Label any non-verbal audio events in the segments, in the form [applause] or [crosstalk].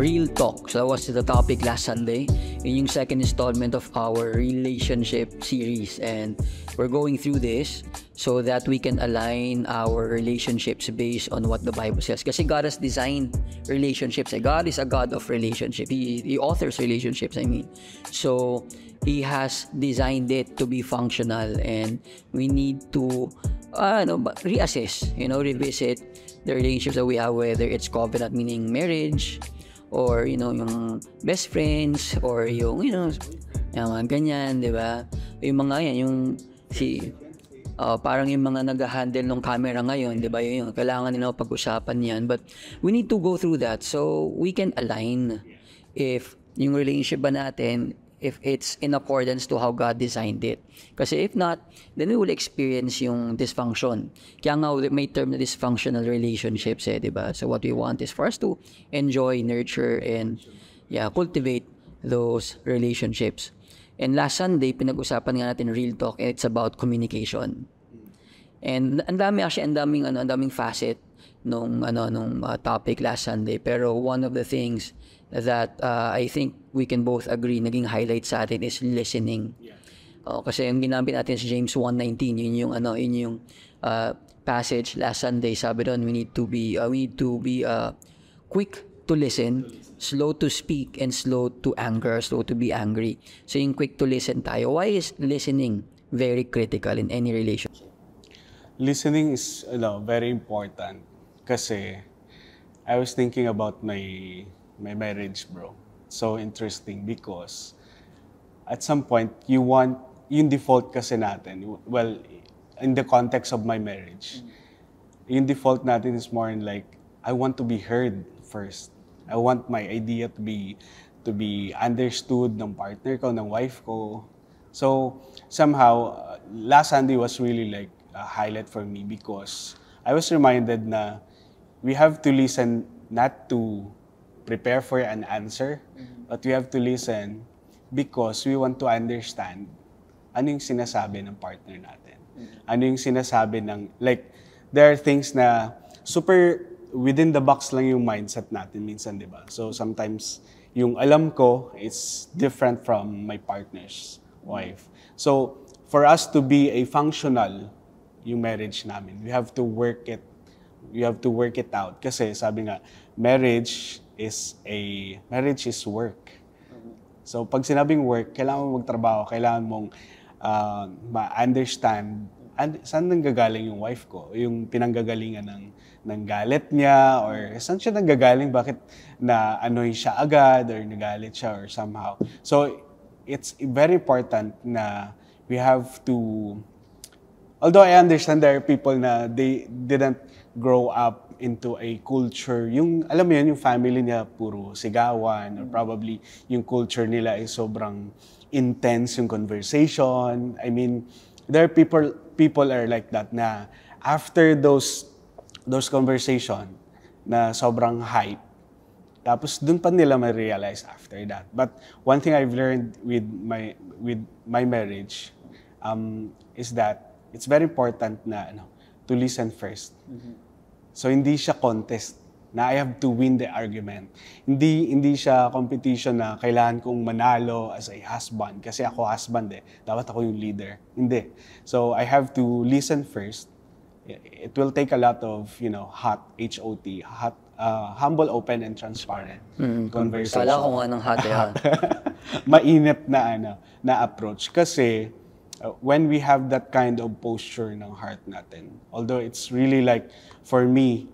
Real Talk. So that was the topic last Sunday. Yun yung second installment of our relationship series. And we're going through this so that we can align our relationships based on what the Bible says. Kasi God has designed relationships. Eh, God is a God of relationship. He, he authors relationships, I mean. So, He has designed it to be functional and we need to uh, ano, reassess, you know, revisit the relationships that we have, whether it's covenant, meaning marriage, or, you know, yung best friends, or yung, you know, yung mga ganyan, di ba? Yung mga yan, yung si, uh, parang yung mga nag-handle ng camera ngayon, di ba? Yun, yung kailangan nila pag-usapan yan. But we need to go through that so we can align if yung relationship ba natin if it's in accordance to how God designed it. Kasi if not, then we will experience yung dysfunction. Kaya nga may term na dysfunctional relationships eh, di ba? So what we want is for us to enjoy, nurture, and yeah, cultivate those relationships. And last Sunday, pinag-usapan nga natin real talk and it's about communication. And ang dami actually, ang daming ano, ang daming facet nung ano nung uh, topic last Sunday. Pero one of the things that uh, I think we can both agree naging highlight sa atin is listening. Oh, kasi yung ginamit natin sa James 1:19, yun yung ano, yun yung uh, passage last Sunday. Sabi doon, we need to be uh, we need to be uh, quick to listen, slow to speak and slow to anger, slow to be angry. So yung quick to listen tayo. Why is listening very critical in any relationship? Listening is you know, very important kasi I was thinking about my my marriage, bro. So interesting because at some point, you want, yung default kasi natin, well, in the context of my marriage, yung default natin is more in like, I want to be heard first. I want my idea to be to be understood ng partner ko, ng wife ko. So, somehow, uh, last Sunday was really like a highlight for me because I was reminded na we have to listen not to prepare for an answer, mm-hmm. but we have to listen because we want to understand ano yung sinasabi ng partner natin. Mm-hmm. Ano yung sinasabi ng, like, there are things na super within the box lang yung mindset natin minsan, di ba? So sometimes, yung alam ko is different from my partner's wife. So, for us to be a functional yung marriage namin, we have to work it you have to work it out. Kasi sabi nga, marriage is a, marriage is work. So pag sinabing work, kailangan mo magtrabaho, kailangan mong uh, ma-understand and, saan nanggagaling yung wife ko, yung pinanggagalingan ng, ng galit niya, or saan siya nanggagaling, bakit na anoy siya agad, or nagalit siya, or somehow. So, it's very important na we have to, although I understand there are people na they didn't grow up into a culture, yung, alam mo yun, yung family niya puro sigawan, or probably yung culture nila is sobrang intense yung conversation. I mean, there are people, people are like that na after those, those conversation na sobrang hype, tapos dun pa nila ma-realize after that. But one thing I've learned with my with my marriage um, is that it's very important na ano, to listen first. Mm-hmm So hindi siya contest na I have to win the argument. Hindi hindi siya competition na kailangan kong manalo as a husband kasi ako husband eh. Dapat ako yung leader. Hindi. So I have to listen first. It will take a lot of, you know, hot HOT, hot uh, humble, open and transparent mm, conversation. Kala ko nga ng hot yan. [laughs] Mainit na ano, na approach kasi uh, when we have that kind of posture ng heart natin, although it's really like, for me,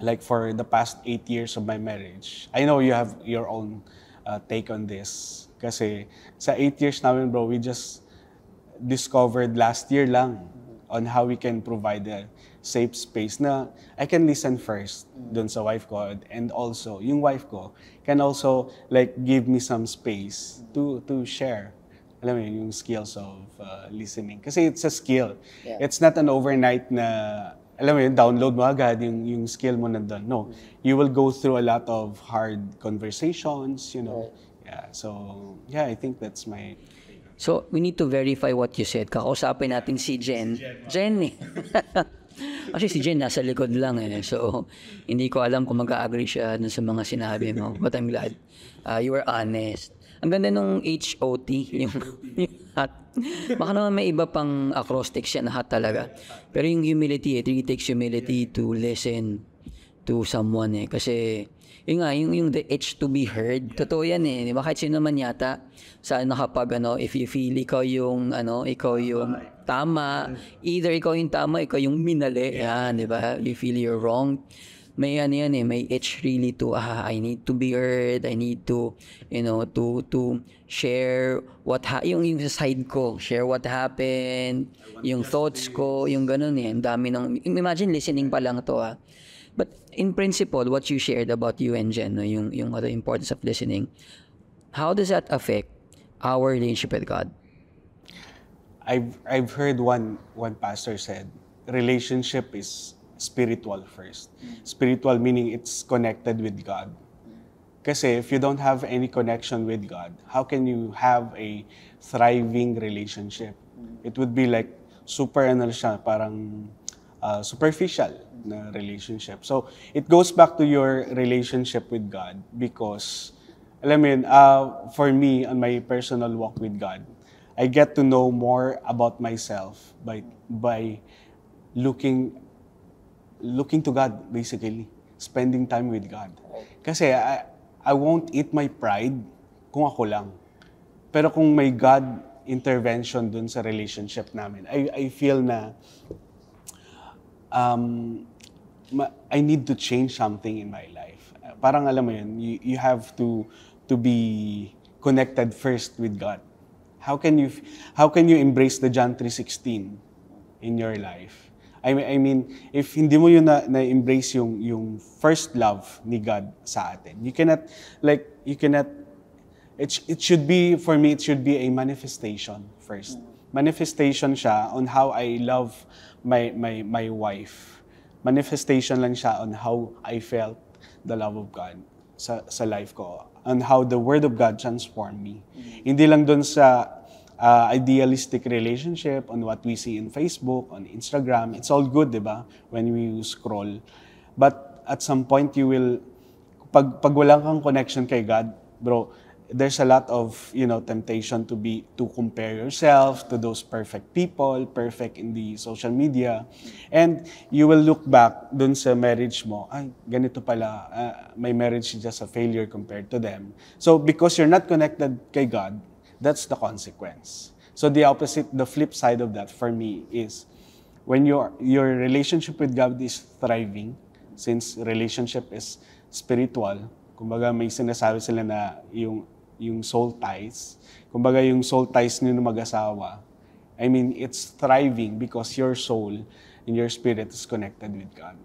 like for the past eight years of my marriage, I know you have your own uh, take on this. Kasi sa eight years namin, bro, we just discovered last year lang on how we can provide a safe space na I can listen first dun sa wife ko and also yung wife ko can also like give me some space to to share alam mo yun, yung skills of uh, listening. Kasi it's a skill. Yeah. It's not an overnight na, alam mo yun, download mo agad yung, yung skill mo nandun. No. Mm-hmm. You will go through a lot of hard conversations, you know. Right. Yeah. So, yeah, I think that's my... So, we need to verify what you said. Kakausapin natin si Jen. Jen, eh. [laughs] Actually, si Jen nasa likod lang eh. So, hindi ko alam kung mag-agree siya dun sa mga sinabi mo. But I'm glad uh, you were honest. Ang ganda nung HOT, yung, [laughs] yung hot. Baka naman may iba pang acrostics yan, hot talaga. Pero yung humility, it really takes humility to listen to someone eh. Kasi, yun nga, yung, yung the itch to be heard, totoo yan eh. Di ba? Kahit sino man yata, sa ano kapag ano, if you feel ikaw yung, ano, ikaw yung tama, either ikaw yung tama, ikaw yung minali, yan, di ba? You feel you're wrong may ano yan eh, may itch really to, ah, I need to be heard, I need to, you know, to, to share what, ha yung, yung side ko, share what happened, yung thoughts ko, yung ganun eh, ang dami ng, imagine listening pa lang to ah. But in principle, what you shared about you and Jen, no, yung, yung the importance of listening, how does that affect our relationship with God? I've, I've heard one, one pastor said, relationship is spiritual first. Spiritual meaning it's connected with God. Kasi if you don't have any connection with God, how can you have a thriving relationship? It would be like super ano siya, parang uh, superficial na relationship. So, it goes back to your relationship with God because, alam mo yun, uh, for me, on my personal walk with God, I get to know more about myself by, by looking looking to God, basically. Spending time with God. Kasi I, I won't eat my pride kung ako lang. Pero kung may God intervention dun sa relationship namin, I, I feel na um, I need to change something in my life. Parang alam mo yun, you, you have to to be connected first with God. How can you how can you embrace the John 3:16 in your life? I mean, I mean if hindi mo yun na, na-embrace yung, yung first love ni God sa atin, you cannot, like, you cannot, it, it should be, for me, it should be a manifestation first. Manifestation siya on how I love my, my, my wife. Manifestation lang siya on how I felt the love of God sa, sa life ko. On how the Word of God transformed me. Mm-hmm. Hindi lang doon sa uh, idealistic relationship on what we see in Facebook, on Instagram. It's all good, di ba? When we scroll. But at some point, you will, pag, pag wala kang connection kay God, bro, there's a lot of you know temptation to be to compare yourself to those perfect people perfect in the social media and you will look back dun sa marriage mo ay ganito pala uh, my marriage is just a failure compared to them so because you're not connected kay God That's the consequence. So the opposite, the flip side of that for me is when your your relationship with God is thriving, since relationship is spiritual, kumbaga may sinasabi sila na yung yung soul ties, kumbaga yung soul ties niyo ng mag-asawa, I mean, it's thriving because your soul and your spirit is connected with God.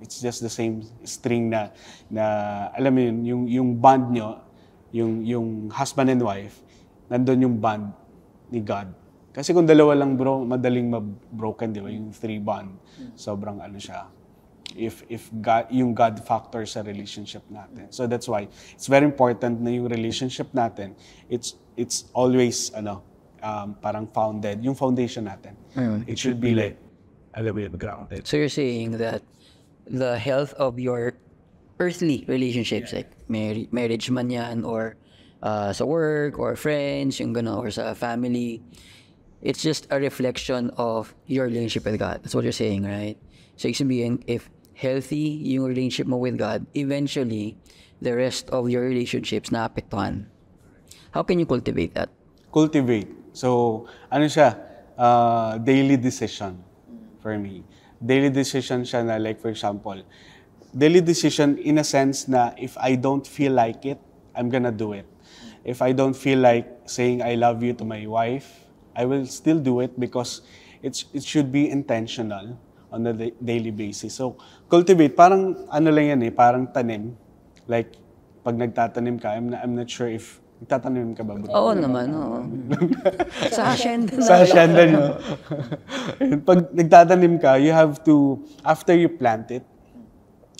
It's just the same string na, na alam mo yun, yung, yung bond nyo, yung, yung husband and wife, nandun yung bond ni God. Kasi kung dalawa lang bro, madaling ma-broken, di ba? Yung three bond. Sobrang ano siya. If, if God, yung God factor sa relationship natin. So that's why, it's very important na yung relationship natin, it's, it's always, ano, um, parang founded, yung foundation natin. Ayun. It should be like, alam mo yun, grounded. So you're saying that the health of your earthly relationships, like mar- marriage man yan, or uh, sa work or friends, yung gano'n, or sa family. It's just a reflection of your relationship with God. That's what you're saying, right? So, ibig sabihin, if healthy yung relationship mo with God, eventually, the rest of your relationships naapektuhan. How can you cultivate that? Cultivate. So, ano siya? Uh, daily decision for me. Daily decision siya na like, for example, daily decision in a sense na if I don't feel like it, I'm gonna do it if I don't feel like saying I love you to my wife, I will still do it because it's, it should be intentional on a daily basis. So, cultivate, parang ano lang yan eh, parang tanim. Like, pag nagtatanim ka, I'm, not, I'm not sure if Nagtatanim ka ba, bro? Oo naman, oo. [laughs] sa hacienda na. Sa hacienda nyo. [laughs] pag nagtatanim ka, you have to, after you plant it,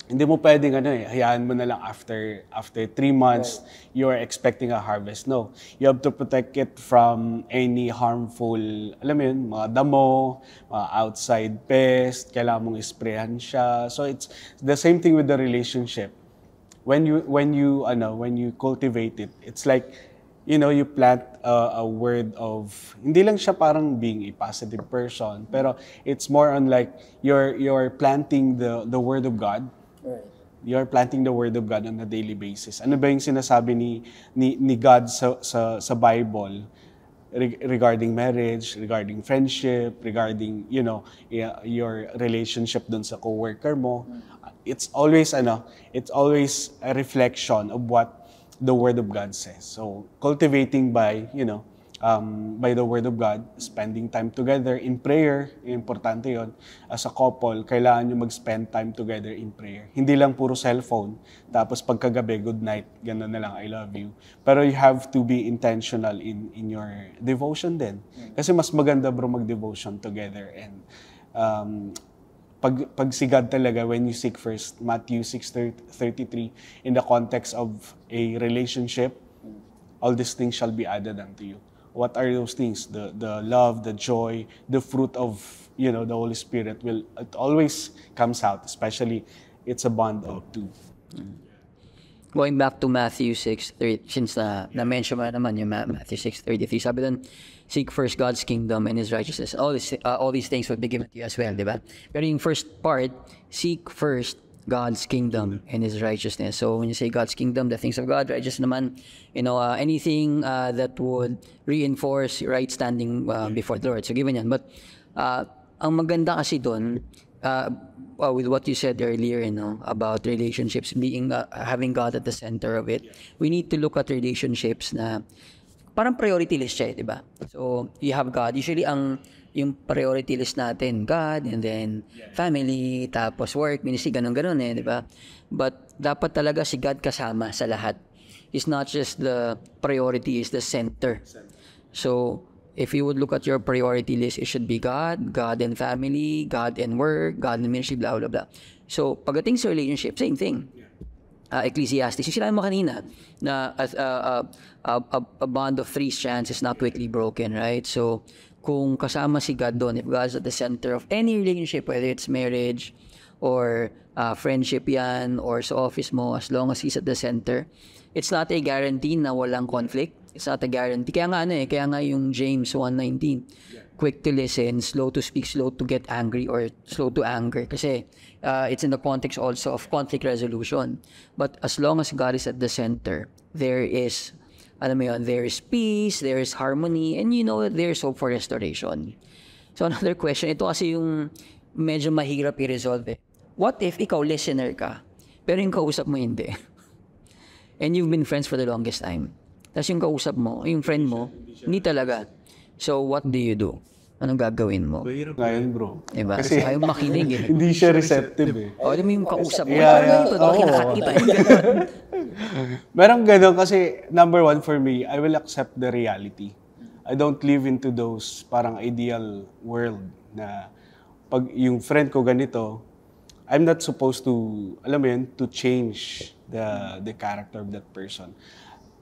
hindi mo pwedeng ano eh, hayaan mo na lang after after three months, you're expecting a harvest. No. You have to protect it from any harmful, alam mo yun, mga damo, mga outside pest, kailangan mong isprayan siya. So it's the same thing with the relationship. When you when you ano, when you cultivate it, it's like you know, you plant a, a word of, hindi lang siya parang being a positive person, pero it's more on like, you're, you're planting the, the word of God. Right. You're planting the word of God on a daily basis. Ano ba yung sinasabi ni, ni, ni God sa, sa, sa Bible reg- regarding marriage, regarding friendship, regarding, you know, your relationship dun sa coworker mo. It's always, ano, it's always a reflection of what the Word of God says. So, cultivating by, you know, um, by the Word of God, spending time together in prayer, importante yon As a couple, kailangan nyo mag-spend time together in prayer. Hindi lang puro cellphone, tapos pagkagabi, good night, gano'n na lang, I love you. Pero you have to be intentional in in your devotion din. Kasi mas maganda bro mag-devotion together and um, pag, pag si God talaga, when you seek first, Matthew 6.33, in the context of a relationship, all these things shall be added unto you. What are those things? The, the love, the joy, the fruit of, you know, the Holy Spirit will, it always comes out, especially it's a bond of two. Going back to Matthew 6, 30, since na, mo na naman yung Ma- Matthew 6.33, sabi doon, seek first God's kingdom and His righteousness. All these, uh, all these things will be given to you as well, di ba? Pero yung first part, seek first God's kingdom and His righteousness. So when you say God's kingdom, the things of God, righteous naman, you know, uh, anything uh, that would reinforce right standing uh, before the Lord. So given yan. But uh, ang maganda kasi doon, uh, uh, with what you said earlier, you know, about relationships being uh, having God at the center of it, we need to look at relationships na parang priority list siya, eh, di ba? So, you have God. Usually, ang yung priority list natin, God, and then family, tapos work, ministry, ganun-ganun eh, di ba? But dapat talaga si God kasama sa lahat. It's not just the priority, is the center. So, if you would look at your priority list, it should be God, God and family, God and work, God and ministry, blah, blah, blah. So, pagdating sa relationship, same thing. Uh, Ecclesiastes, yung sinabi mo kanina, na a, a, a, a, a bond of three strands is not quickly broken, right? So, kung kasama si God doon, if God's at the center of any relationship, whether it's marriage, or uh, friendship yan, or sa office mo, as long as He's at the center, it's not a guarantee na walang conflict. It's not a guarantee. Kaya nga ano eh, kaya nga yung James 1.19, quick to listen, slow to speak, slow to get angry, or slow to anger. Kasi uh, it's in the context also of conflict resolution. But as long as God is at the center, there is, alam mo yun, there is peace, there is harmony, and you know there is hope for restoration. So [laughs] another question, ito kasi yung medyo mahirap i-resolve eh. What if ikaw listener ka, pero yung kausap mo hindi? [laughs] And you've been friends for the longest time. Tapos yung kausap mo, yung friend mo, hindi talaga. So, what do you do? Anong gagawin mo? Ngayon bro. Diba? Kasi Kasi ayaw makinig eh. [laughs] hindi siya receptive eh. O, alam mo yung kausap mo. Yeah, parang yeah. Oo. kinakat kita. [laughs] Merong kasi number one for me, I will accept the reality. I don't live into those parang ideal world na pag yung friend ko ganito, I'm not supposed to, alam mo yun, to change the the character of that person.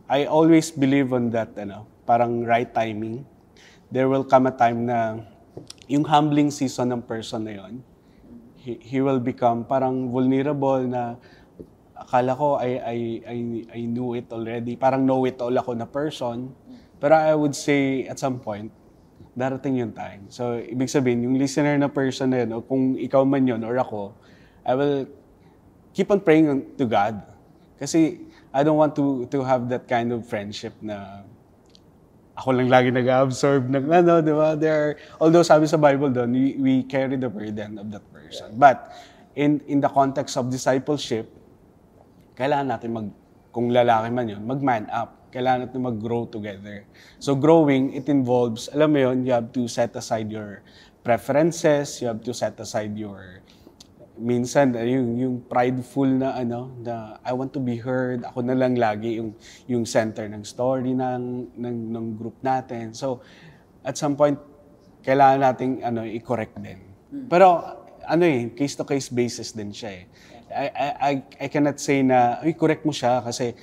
I always believe on that, ano, parang right timing. There will come a time na yung humbling season ng person na yon, he, he will become parang vulnerable na akala ko I, I, I, I knew it already. Parang know it all ako na person. Pero I would say at some point, darating yung time. So, ibig sabihin, yung listener na person na yun, o kung ikaw man yun or ako, I will keep on praying to God. Kasi I don't want to to have that kind of friendship na ako lang lagi nag-absorb ng ano, di ba? There are, although sabi sa Bible doon, we, we carry the burden of that person. But in in the context of discipleship, kailangan natin mag, kung lalaki man yun, mag-man up. Kailangan natin mag-grow together. So growing, it involves, alam mo yun, you have to set aside your preferences, you have to set aside your, minsan, uh, yung, yung prideful na ano, na I want to be heard, ako na lang lagi yung, yung center ng story ng, ng, ng group natin. So, at some point, kailangan nating ano, i-correct din. Pero, ano eh, case-to-case basis din siya eh. I, I, I, I cannot say na, ay, correct mo siya kasi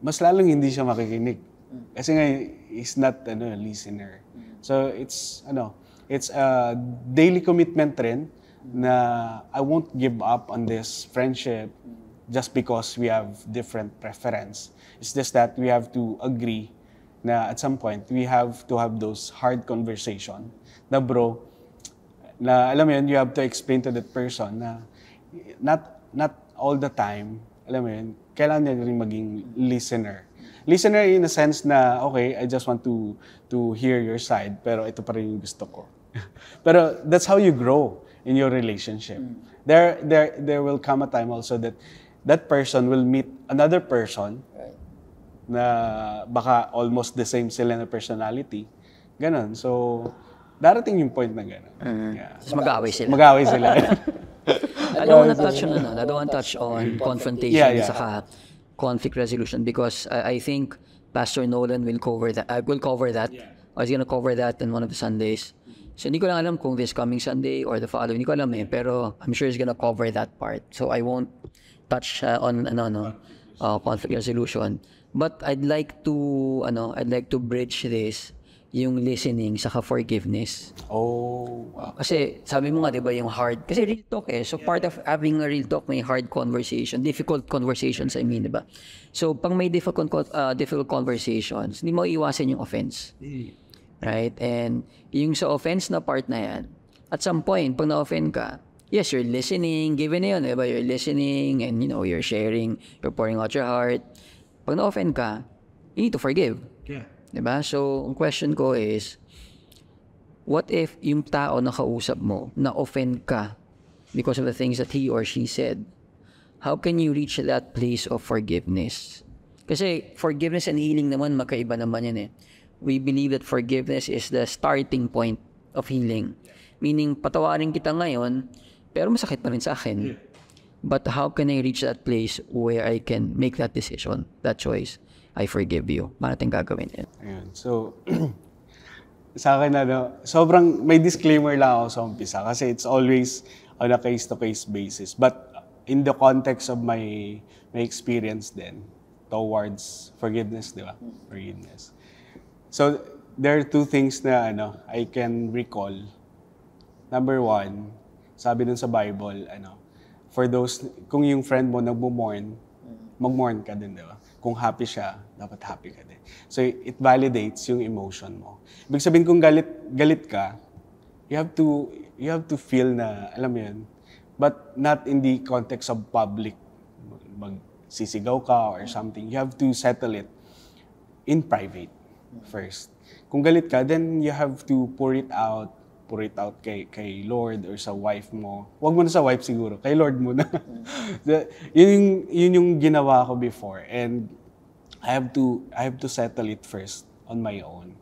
mas lalong hindi siya makikinig. Kasi nga, he's not ano, listener. So, it's, ano, it's a daily commitment rin na I won't give up on this friendship just because we have different preference. It's just that we have to agree na at some point, we have to have those hard conversation na bro, na alam mo yun, you have to explain to that person na not not all the time, alam mo yun, kailangan niya rin maging listener. Listener in a sense na, okay, I just want to to hear your side, pero ito pa rin yung gusto ko. [laughs] pero that's how you grow in your relationship. There, there, there will come a time also that that person will meet another person Right. na baka almost the same sila na personality. Ganon. So, darating yung point na ganon. Yeah. Tapos mag-away sila. Mag-away sila. [laughs] I don't want to touch on ano, I don't want to touch on confrontation Yeah, yeah. saka conflict resolution because I, I think Pastor Nolan will cover that. I will cover that. I was gonna cover that in one of the Sundays. So hindi ko lang alam kung this coming Sunday or the following. Hindi ko alam eh. Pero I'm sure he's gonna cover that part. So I won't touch uh, on ano no uh, conflict resolution. But I'd like to ano I'd like to bridge this yung listening saka forgiveness. oh. Kasi sabi mo nga 'di ba yung hard kasi real talk eh. So part of having a real talk may hard conversation, difficult conversations I mean 'di ba? So pag may difficult uh, difficult conversations, hindi mo iwasan yung offense. Right? And yung sa offense na part na yan, at some point pag na-offend ka, yes, you're listening, given na yun, 'di ba? You're listening and you know, you're sharing, you're pouring out your heart. Pag na-offend ka, you need to forgive. Yeah. 'Di ba? So, ang question ko is, what if yung tao na kausap mo, na-offend ka because of the things that he or she said? How can you reach that place of forgiveness? Kasi forgiveness and healing naman, magkaiba naman yan eh. We believe that forgiveness is the starting point of healing. Meaning, patawarin kita ngayon, pero masakit pa rin sa akin. But how can I reach that place where I can make that decision, that choice? I forgive you. Natin gagawin yan? Ayun. So, [clears throat] sa akin, ano, sobrang, may disclaimer lang ako sa umpisa kasi it's always on a case-to-case basis. But in the context of my, my experience then towards forgiveness, di ba? Forgiveness. So, there are two things na ano, I can recall. Number one, sabi dun sa Bible, ano, for those, kung yung friend mo nagmo-mourn, mag-mourn ka din, di ba? Kung happy siya, dapat happy ka din. So, it validates yung emotion mo. Ibig sabihin, kung galit, galit ka, you have to, you have to feel na, alam mo yun, but not in the context of public, magsisigaw ka or something. You have to settle it in private first. Kung galit ka, then you have to pour it out, pour it out kay, kay Lord or sa wife mo. Huwag mo na sa wife siguro, kay Lord muna. [laughs] The- yun, yung, yun yung ginawa ko before. And I have to, I have to settle it first on my own.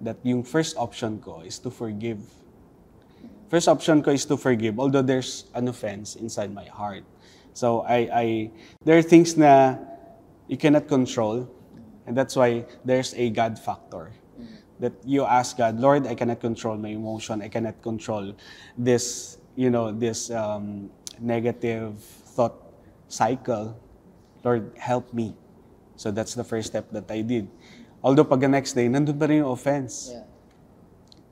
That yung first option ko is to forgive. First option ko is to forgive, although there's an offense inside my heart. So I, I, there are things na you cannot control, and that's why there's a God factor. That you ask God, Lord, I cannot control my emotion. I cannot control this, you know, this um, negative thought cycle. Lord, help me. So that's the first step that I did. Although pag the next day, nandun pa rin yung offense.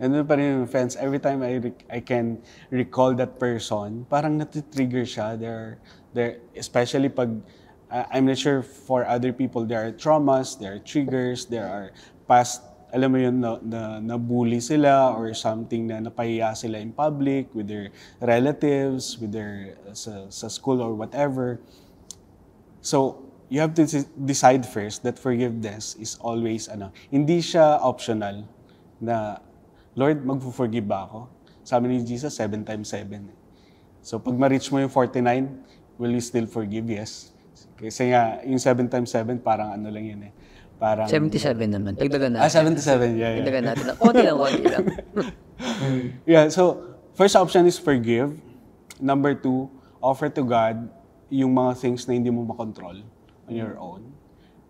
Nandun pa rin yung offense. Every time I, rec- I can recall that person, parang natitrigger siya. There, there, especially pag, uh, I'm not sure for other people, there are traumas, there are triggers, there are past, alam mo yun, na, na, na-bully sila or something na napahiya sila in public with their relatives, with their, sa, sa school or whatever. So, you have to decide first that forgiveness is always ano, hindi siya optional na Lord, magpo-forgive ba ako? Sabi ni Jesus, 7 times 7. So, pag ma-reach mo yung 49, will you still forgive? Yes. Kasi nga, yung 7 times 7, parang ano lang yun eh. Parang... 77 naman. Dagdagan Ah, natin. 77, yeah, yeah. Dagdagan natin. [laughs] Konti lang, konti lang. [laughs] Yeah, so first option is forgive. Number two, offer to God yung mga things na hindi mo makontrol on your own.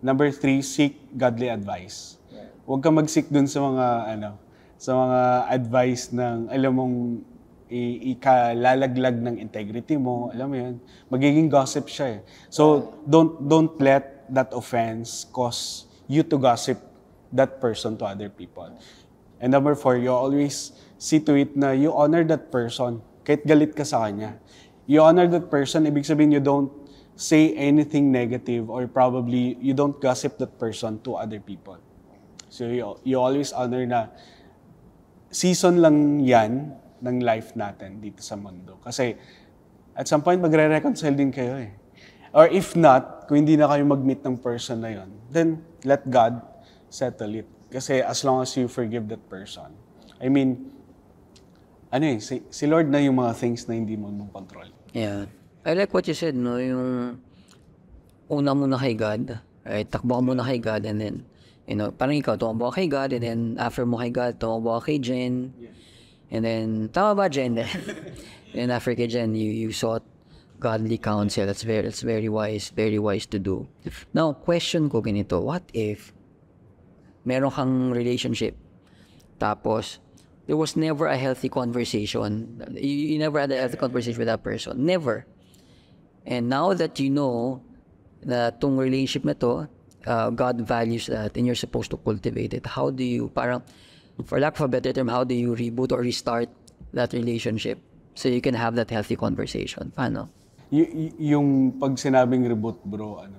Number three, seek godly advice. Huwag ka mag-seek dun sa mga, ano, sa mga advice ng, alam mong, i- ikalalaglag ng integrity mo, alam mo yun, magiging gossip siya eh. So, don't, don't let that offense cause you to gossip that person to other people. And number four, you always see to it na you honor that person kahit galit ka sa kanya. You honor that person, ibig sabihin you don't say anything negative or probably you don't gossip that person to other people. So you, you always honor na season lang yan ng life natin dito sa mundo. Kasi at some point magre-reconcile din kayo eh. Or if not, kung hindi na kayo mag-meet ng person na yon, then let God settle it. Kasi as long as you forgive that person. I mean, ano eh, si, si Lord na yung mga things na hindi mo mong control. Yeah. I like what you said, no? Yung una muna kay God, right? Takbo ka muna kay God and then, you know, parang ikaw, tumakbo ka kay God and then after mo kay God, tumakbo ka kay Jen. And then, tama ba, Jen? [laughs] after kay Jen, you, you sought godly counsel. That's very, that's very wise, very wise to do. Now, question ko ganito, what if meron kang relationship tapos there was never a healthy conversation. You, you never had a healthy conversation with that person. Never. And now that you know na tong relationship na to, uh, God values that and you're supposed to cultivate it, how do you, parang, for lack of a better term, how do you reboot or restart that relationship so you can have that healthy conversation? Paano? Y- yung pag sinabing reboot, bro, ano,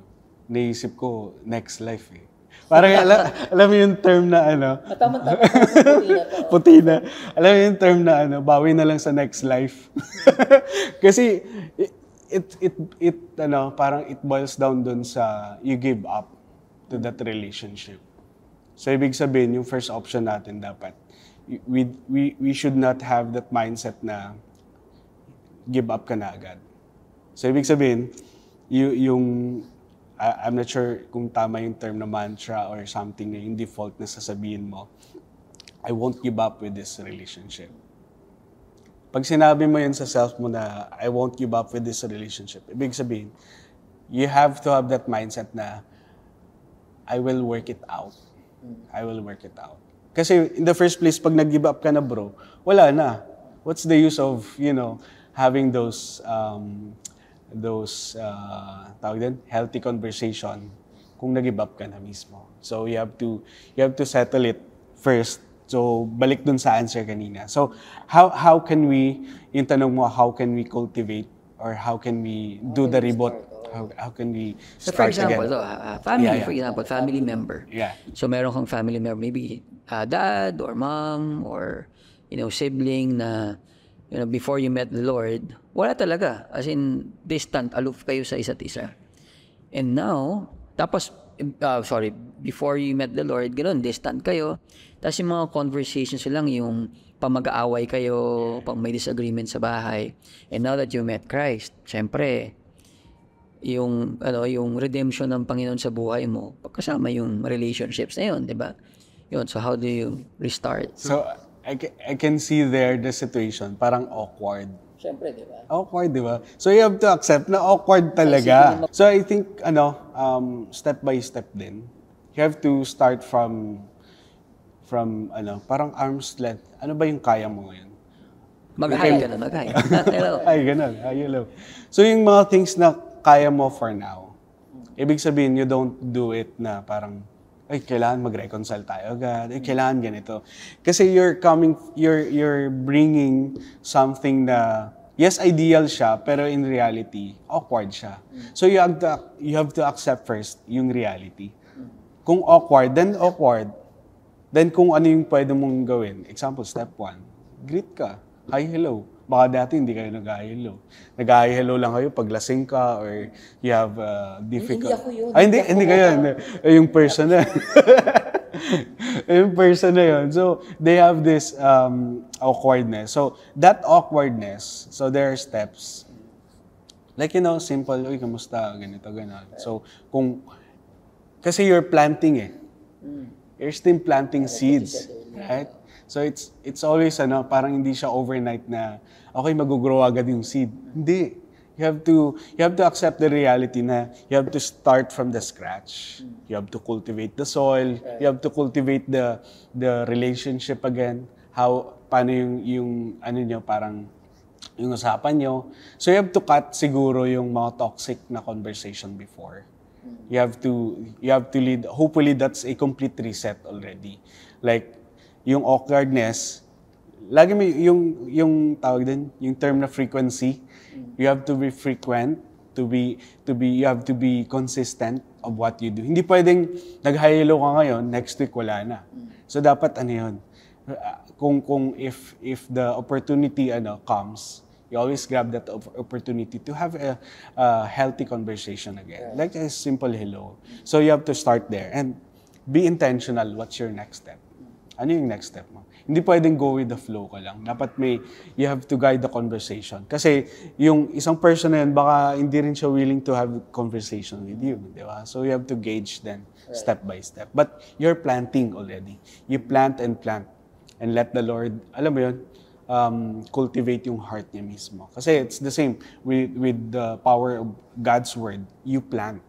naisip ko, next life eh. Parang [laughs] alam, alam mo yung term na ano, [laughs] puti na. Alam mo yung term na ano, bawi na lang sa next life. [laughs] Kasi it, it, it, it, ano, parang it boils down dun sa you give up to that relationship. So ibig sabihin, yung first option natin dapat, we, we, we should not have that mindset na give up ka na agad. So ibig sabihin, y- yung I- I'm not sure kung tama yung term na mantra or something na yung default na sasabihin mo, I won't give up with this relationship. Pag sinabi mo yun sa self mo na, I won't give up with this relationship, ibig sabihin, you have to have that mindset na, I will work it out. I will work it out. Kasi in the first place, pag nag-give up ka na bro, wala na. What's the use of, you know, having those um, those uh, tawag din, healthy conversation kung nag-give up ka na mismo. So you have to you have to settle it first. So balik dun sa answer kanina. So how how can we yung tanong mo how can we cultivate or how can we do the reboot? How, how can we So for example, again? so, uh, family, Yeah, yeah. for example, family member. Yeah. So meron kang family member, maybe uh, dad or mom or you know sibling na you know before you met the Lord, wala talaga. As in distant, aloof kayo sa isa't isa. And now, tapos uh, sorry, before you met the Lord, ganoon distant kayo. Tapos yung mga conversations lang yung pag mag-aaway kayo, pag may disagreement sa bahay. And now that you met Christ, syempre, yung ano yung redemption ng Panginoon sa buhay mo pagkasama yung relationships na yun di ba yun so how do you restart So I, I can see there the situation parang awkward. syempre di ba Awkward, di ba? So you have to accept na awkward talaga. So I think, ano, um, step by step din. You have to start from, from, ano, parang arm's length. Ano ba yung kaya mo ngayon? mag-hi ka na mag-hi hello [laughs] Ay, ganun. Ay, hello. So yung mga things na kaya mo for now, ibig sabihin, you don't do it na parang, ay, kailangan mag-reconcile tayo agad. Ay, kailangan ganito. Kasi you're coming, you're, you're bringing something na, yes, ideal siya, pero in reality, awkward siya. So you have to, you have to accept first yung reality. Kung awkward, then awkward. Then kung ano yung pwede mong gawin. Example, step one, greet ka. Hi, hello. Baka dati hindi kayo. Nag-hi hello lang kayo pag lasing ka or you have uh, difficult... Hindi ako yun. Ay, hindi, hindi kayo. Hindi. Yung person na. [laughs] yung person na yun. So, they have this um, awkwardness. So, that awkwardness, so there are steps. Like, you know, simple, uy, kamusta, ganito, ganon. So, kung, kasi you're planting eh. You're still planting seeds, right? So it's it's always ano, parang hindi siya overnight na okay mag-grow agad yung seed. Hindi. You have to you have to accept the reality na you have to start from the scratch. You have to cultivate the soil, you have to cultivate the the relationship again. How paano yung yung ano niyo parang yung usapan nyo. So you have to cut siguro yung mga toxic na conversation before. You have to you have to lead hopefully that's a complete reset already. Like yung awkwardness, lagi may yung yung tawag din, yung term na frequency. You have to be frequent to be to be you have to be consistent of what you do. Hindi pwedeng nag-high-low ka ngayon, next week wala na. So dapat ano 'yun? Kung kung if if the opportunity ano comes, you always grab that opportunity to have a, a healthy conversation again. Like a simple hello. So you have to start there and be intentional. What's your next step? Ano yung next step mo? Hindi pwedeng go with the flow ka lang. Dapat may, you have to guide the conversation. Kasi yung isang person na yun, baka hindi rin siya willing to have conversation with you. Di ba? So you have to gauge then, step by step. But you're planting already. You plant and plant. And let the Lord, alam mo yun, um, cultivate yung heart niya mismo. Kasi it's the same with, with the power of God's word. You plant.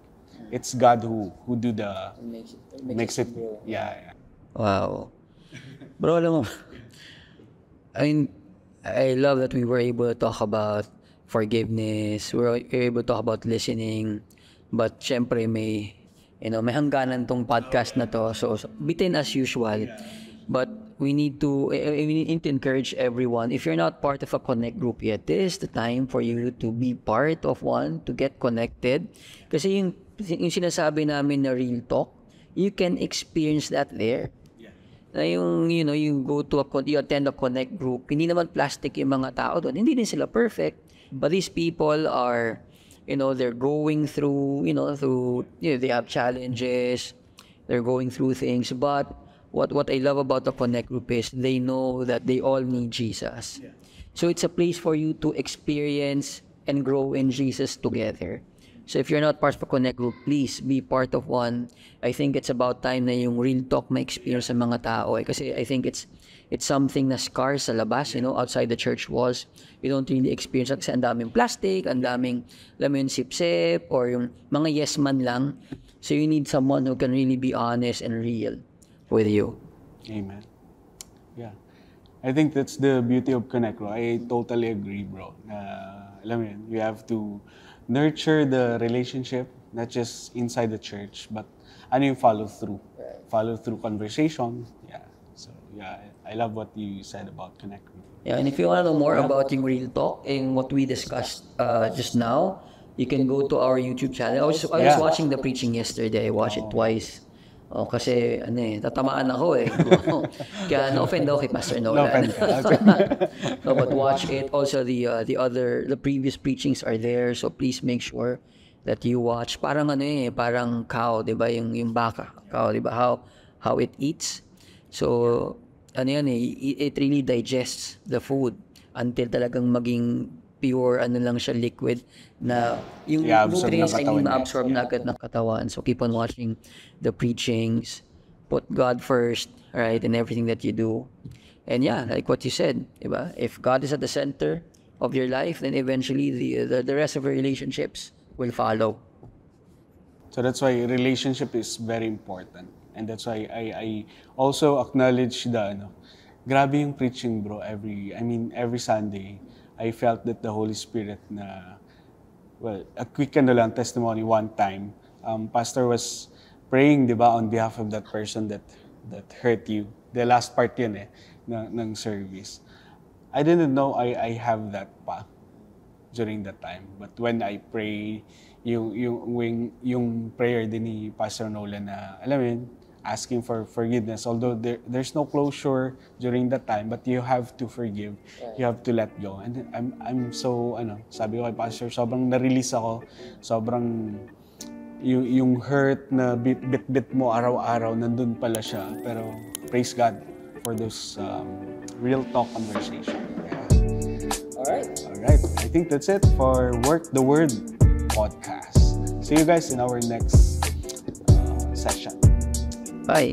It's God who who do the Makes it, makes it yeah, yeah. Wow. Bro, alam mo, I I love that we were able to talk about forgiveness, we were able to talk about listening, but syempre may, you know, may hangganan tong podcast na to, so, so bitin as usual. But we need to, eh, eh, we need to encourage everyone, if you're not part of a connect group yet, this is the time for you to be part of one, to get connected. Kasi yung, yung sinasabi namin na real talk, you can experience that there na yung, you know, you go to a, you attend a connect group, hindi naman plastic yung mga tao doon. Hindi din sila perfect. But these people are, you know, they're going through, you know, through, you know, they have challenges, they're going through things. But what, what I love about the connect group is they know that they all need Jesus. So it's a place for you to experience and grow in Jesus together. So if you're not part of a Connect group, please be part of one. I think it's about time na yung real talk may experience sa mga tao. Eh. Kasi I think it's it's something na scars sa labas, you know, outside the church walls. You don't really experience it kasi ang daming plastic, ang daming, alam mo yun, sip-sip, or yung mga yes man lang. So you need someone who can really be honest and real with you. Amen. Yeah. I think that's the beauty of Connect, bro. I totally agree, bro. Uh, alam mo yun, you have to nurture the relationship, not just inside the church, but ano yung follow through. Follow through conversation. Yeah. So, yeah, I love what you said about Connect. Yeah, and if you want to know more about yung real talk and what we discussed uh, just now, you can go to our YouTube channel. I was, I was Yeah. watching the preaching yesterday. I watched it twice. Oh, kasi ano eh, tatamaan ako eh. [laughs] Kaya na-offend ako kay Pastor Nolan. Okay. [laughs] no, but watch it. Also, the uh, the other, the previous preachings are there. So please make sure that you watch. Parang ano eh, parang cow, di ba? Yung, yung baka, cow, di ba? How, how it eats. So, ano yan eh, it really digests the food until talagang maging pure, ano lang siya, liquid, na yung I-absorb nutrients ay na-absorb na agad ng katawan. So, keep on watching the preachings. Put God first, right, in everything that you do. And yeah, like what you said, diba? if God is at the center of your life, then eventually the, the, the rest of your relationships will follow. So that's why relationship is very important. And that's why I, I also acknowledge the, ano, grabe yung preaching bro, every, I mean, every Sunday, I felt that the Holy Spirit na, well, a quick ano lang, testimony one time, um, pastor was praying, di ba, on behalf of that person that, that hurt you. The last part yun eh, ng, ng service. I didn't know I, I have that pa during that time. But when I pray, yung, yung, yung, prayer din ni Pastor Nolan na, alam mo asking for forgiveness. Although there, there's no closure during that time, but you have to forgive. You have to let go. And I'm, I'm so, ano, sabi ko kay Pastor, sobrang na-release ako. Sobrang, yung, yung hurt na bit-bit mo araw-araw, nandun pala siya. Pero praise God for those um, real talk conversation. Yeah. Alright. All right. I think that's it for Work the Word podcast. See you guys in our next uh, session. Bye.